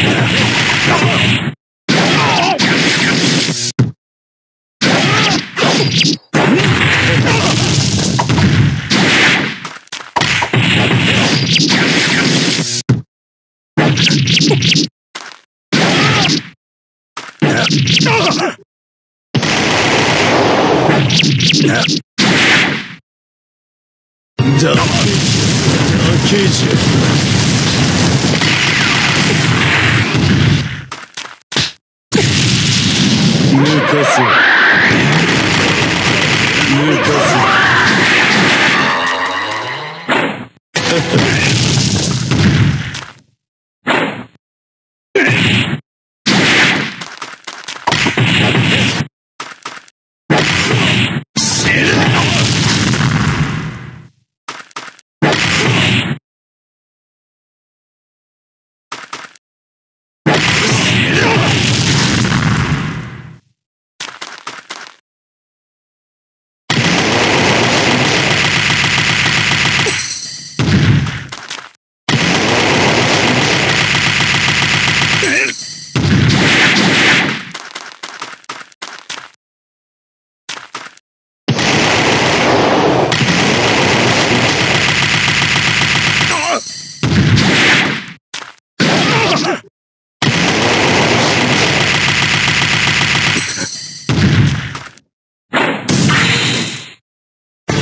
だけじゃ。かせ抜かせ Yeah!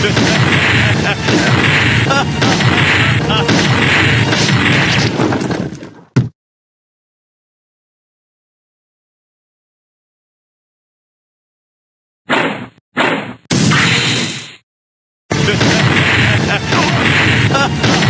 Ha ha ha!